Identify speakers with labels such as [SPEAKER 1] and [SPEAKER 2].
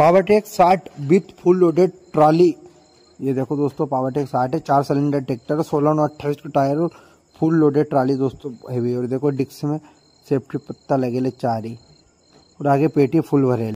[SPEAKER 1] Powertech साठ with full loaded trolley. ये देखो दोस्तों पावरटेक साठ है, चार सिलेंडर ट्रैक्टर सोलह नौ अट्ठाईस टायर और फुल लोडेड ट्रॉली दोस्तों हैवी और देखो डिक्स में सेफ्टी पत्ता लगे ले चार। ही और आगे पेटी फुल भरे